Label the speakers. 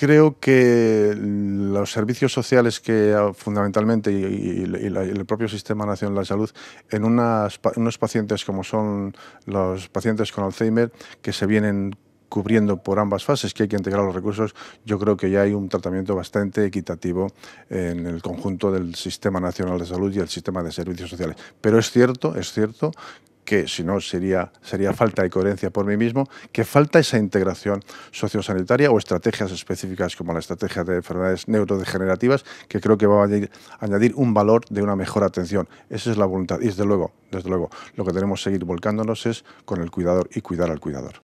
Speaker 1: creo que los servicios sociales que ah, fundamentalmente y, el propio Sistema Nacional de Salud en unos pacientes como son los pacientes con Alzheimer que se vienen cubriendo por ambas fases, que hay que integrar los recursos, yo creo que ya hay un tratamiento bastante equitativo en el conjunto del Sistema Nacional de Salud y el sistema de servicios sociales. Pero es cierto, es cierto que si no sería, sería falta de coherencia por mí mismo, que falta esa integración sociosanitaria o estrategias específicas como la estrategia de enfermedades neurodegenerativas, que creo que va a añadir, un valor de una mejor atención. Esa es la voluntad. Y desde luego, desde luego, lo que tenemos que seguir volcándonos es con el cuidador y cuidar al cuidador.